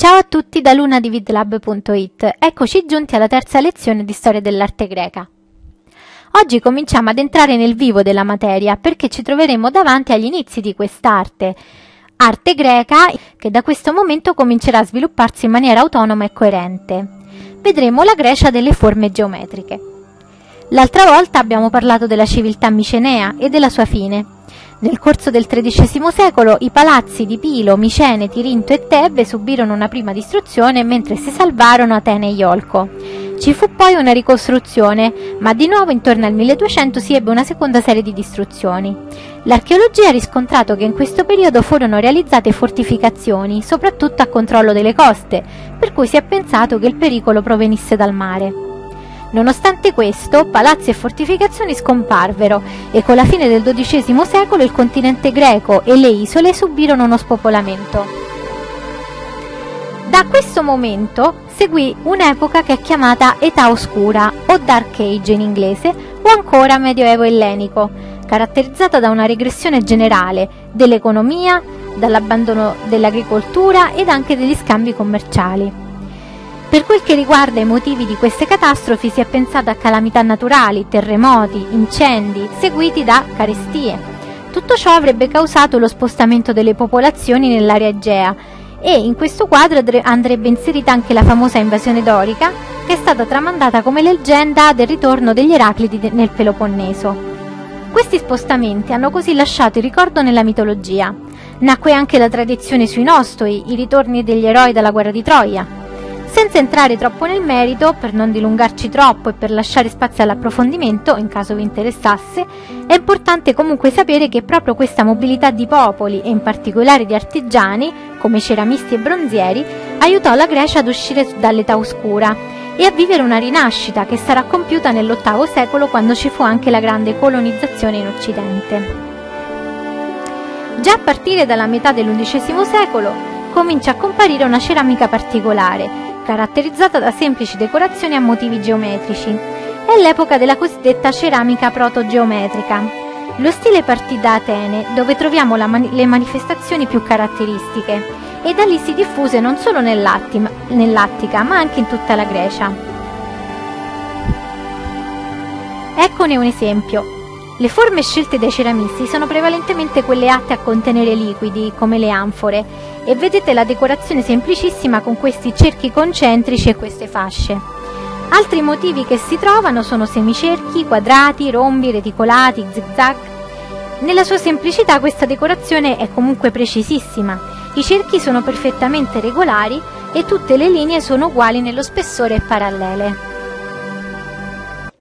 Ciao a tutti da luna di vidlab.it. Eccoci giunti alla terza lezione di storia dell'arte greca. Oggi cominciamo ad entrare nel vivo della materia perché ci troveremo davanti agli inizi di quest'arte, arte greca che da questo momento comincerà a svilupparsi in maniera autonoma e coerente. Vedremo la Grecia delle forme geometriche. L'altra volta abbiamo parlato della civiltà micenea e della sua fine. Nel corso del XIII secolo i palazzi di Pilo, Micene, Tirinto e Tebe subirono una prima distruzione mentre si salvarono Atene e Iolco. Ci fu poi una ricostruzione, ma di nuovo intorno al 1200 si ebbe una seconda serie di distruzioni. L'archeologia ha riscontrato che in questo periodo furono realizzate fortificazioni, soprattutto a controllo delle coste, per cui si è pensato che il pericolo provenisse dal mare. Nonostante questo, palazzi e fortificazioni scomparvero e con la fine del XII secolo il continente greco e le isole subirono uno spopolamento. Da questo momento seguì un'epoca che è chiamata Età Oscura o Dark Age in inglese o ancora Medioevo ellenico, caratterizzata da una regressione generale dell'economia, dall'abbandono dell'agricoltura ed anche degli scambi commerciali. Per quel che riguarda i motivi di queste catastrofi si è pensato a calamità naturali, terremoti, incendi, seguiti da carestie. Tutto ciò avrebbe causato lo spostamento delle popolazioni nell'area Egea e in questo quadro andrebbe inserita anche la famosa invasione dorica che è stata tramandata come leggenda del ritorno degli Eraclidi nel Peloponneso. Questi spostamenti hanno così lasciato il ricordo nella mitologia. Nacque anche la tradizione sui nostoi, i ritorni degli eroi dalla guerra di Troia, senza entrare troppo nel merito, per non dilungarci troppo e per lasciare spazio all'approfondimento, in caso vi interessasse, è importante comunque sapere che proprio questa mobilità di popoli e in particolare di artigiani, come ceramisti e bronzieri, aiutò la Grecia ad uscire dall'età oscura e a vivere una rinascita che sarà compiuta nell'VIII secolo quando ci fu anche la grande colonizzazione in Occidente. Già a partire dalla metà dell'undicesimo secolo comincia a comparire una ceramica particolare, caratterizzata da semplici decorazioni a motivi geometrici. È l'epoca della cosiddetta ceramica protogeometrica. Lo stile partì da Atene, dove troviamo man- le manifestazioni più caratteristiche, e da lì si diffuse non solo nell'Attica, ma anche in tutta la Grecia. Eccone un esempio. Le forme scelte dai ceramisti sono prevalentemente quelle atte a contenere liquidi, come le anfore, e vedete la decorazione semplicissima con questi cerchi concentrici e queste fasce. Altri motivi che si trovano sono semicerchi, quadrati, rombi, reticolati, zigzag. Nella sua semplicità questa decorazione è comunque precisissima. I cerchi sono perfettamente regolari e tutte le linee sono uguali nello spessore e parallele.